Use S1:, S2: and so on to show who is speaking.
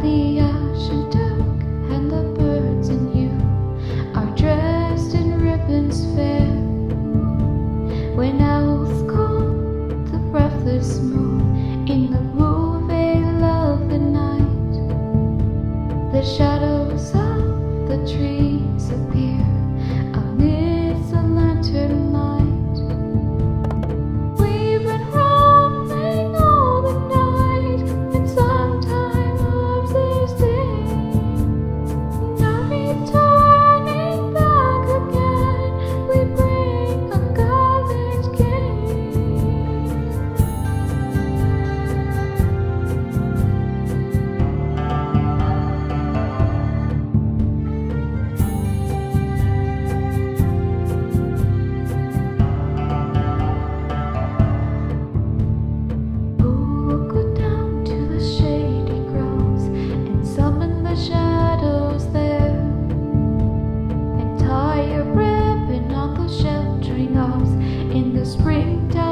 S1: 利亚是 in the springtime.